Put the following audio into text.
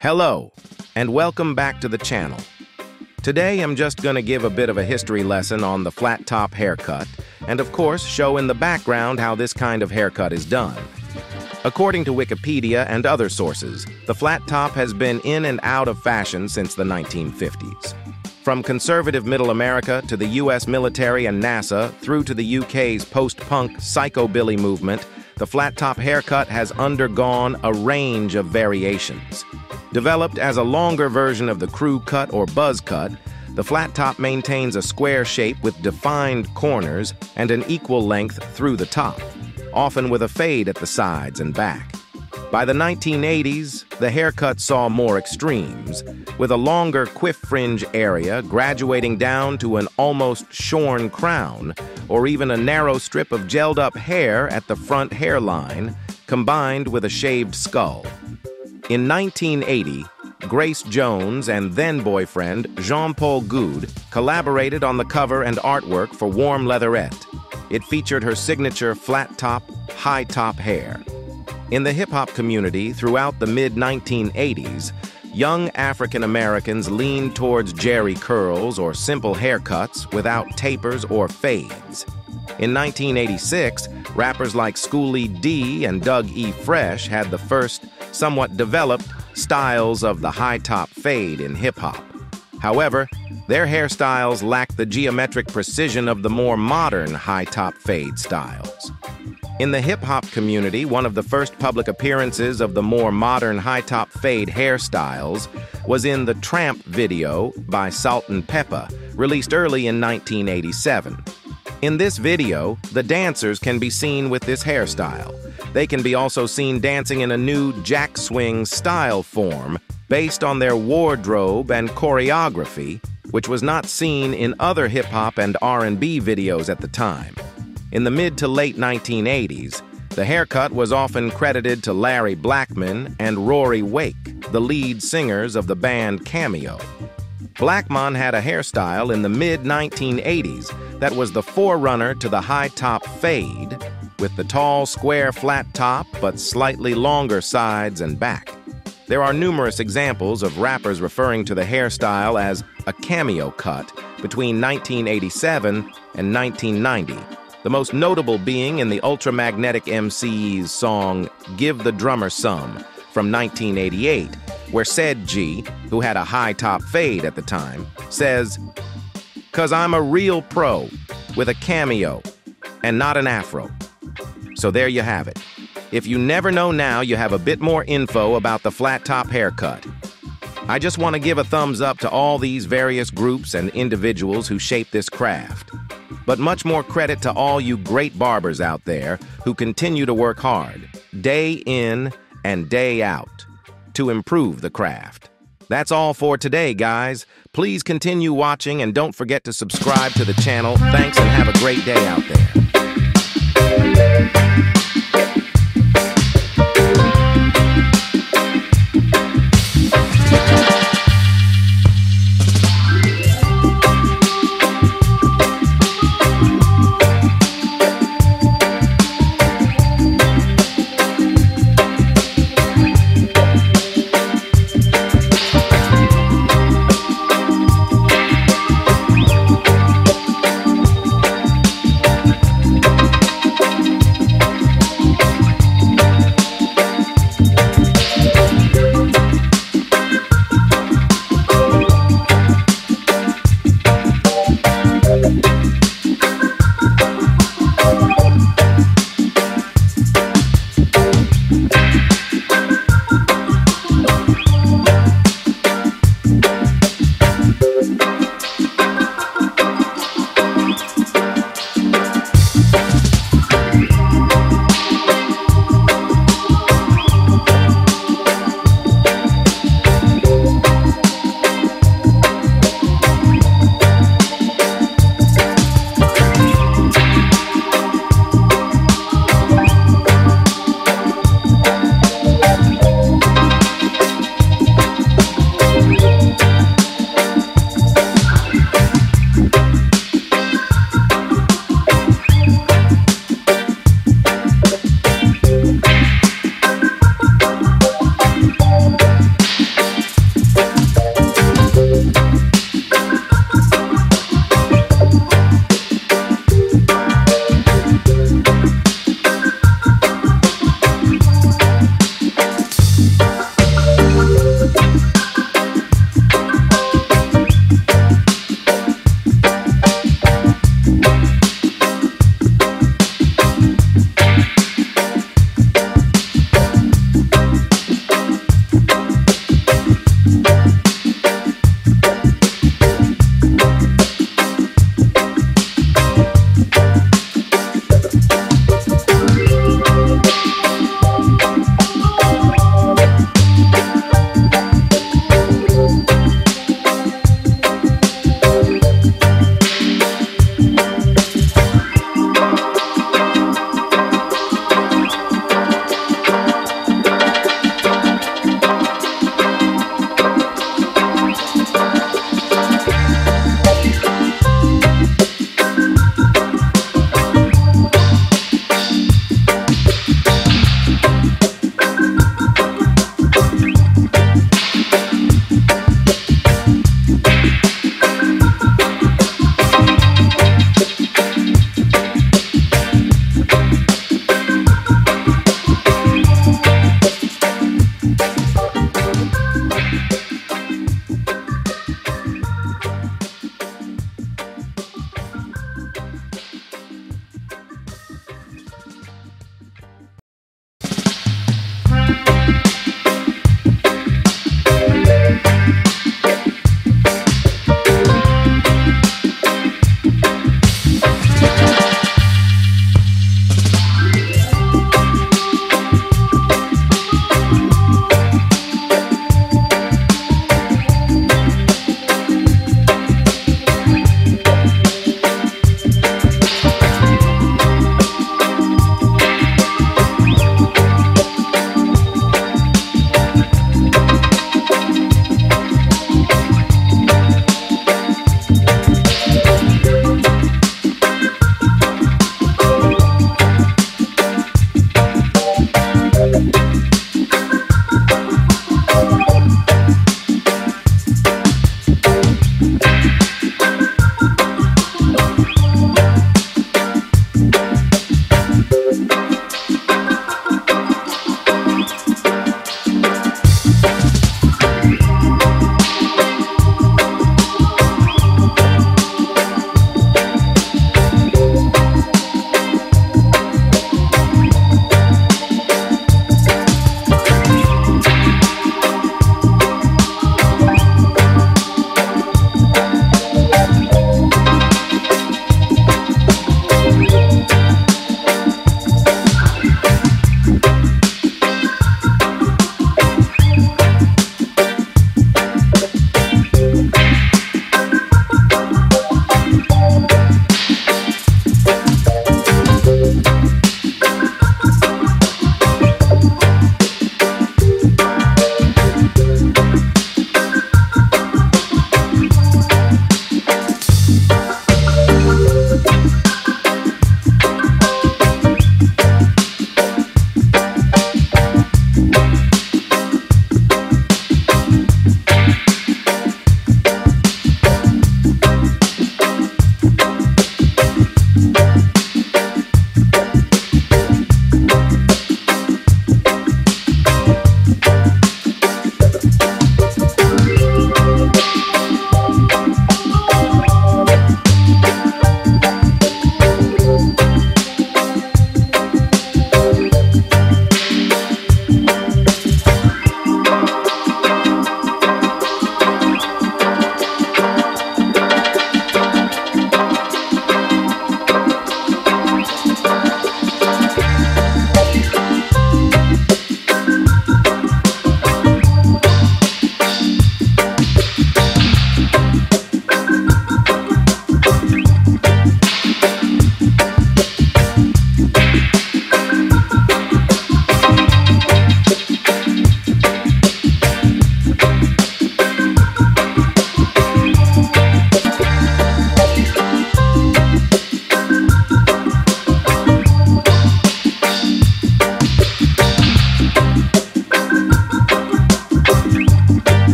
Hello, and welcome back to the channel. Today I'm just gonna give a bit of a history lesson on the flat top haircut, and of course show in the background how this kind of haircut is done. According to Wikipedia and other sources, the flat top has been in and out of fashion since the 1950s. From conservative middle America to the US military and NASA, through to the UK's post-punk psychobilly movement, the flat top haircut has undergone a range of variations. Developed as a longer version of the crew cut or buzz cut, the flat top maintains a square shape with defined corners and an equal length through the top, often with a fade at the sides and back. By the 1980s, the haircut saw more extremes, with a longer quiff fringe area graduating down to an almost shorn crown, or even a narrow strip of gelled up hair at the front hairline, combined with a shaved skull. In 1980, Grace Jones and then boyfriend Jean Paul Goude collaborated on the cover and artwork for Warm Leatherette. It featured her signature flat top, high top hair. In the hip hop community throughout the mid 1980s, young African Americans leaned towards Jheri curls or simple haircuts without tapers or fades. In 1986, rappers like Schoolly D and Doug E. Fresh had the first, somewhat developed, styles of the high top fade in hip hop. However, their hairstyles lack the geometric precision of the more modern high top fade styles. In the hip hop community, one of the first public appearances of the more modern high top fade hairstyles was in the Tramp video by Salt-N-Pepa, released early in 1987. In this video, the dancers can be seen with this hairstyle. They can be also seen dancing in a new jack swing style form based on their wardrobe and choreography, which was not seen in other hip hop and R&B videos at the time. In the mid to late 1980s, the haircut was often credited to Larry Blackmon and Rory Wake, the lead singers of the band Cameo. Blackmon had a hairstyle in the mid 1980s that was the forerunner to the high top fade, with the tall, square, flat top but slightly longer sides and back. There are numerous examples of rappers referring to the hairstyle as a cameo cut between 1987 and 1990, the most notable being in the Ultramagnetic MC's song Give the Drummer Some from 1988 where Ced-Gee, who had a high top fade at the time, says, Cause I'm a real pro with a cameo and not an afro. So there you have it. If you never know now, you have a bit more info about the flat top haircut. I just want to give a thumbs up to all these various groups and individuals who shape this craft. But much more credit to all you great barbers out there who continue to work hard, day in and day out to improve the craft. That's all for today, guys. Please continue watching and don't forget to subscribe to the channel. Thanks and have a great day out there thank you.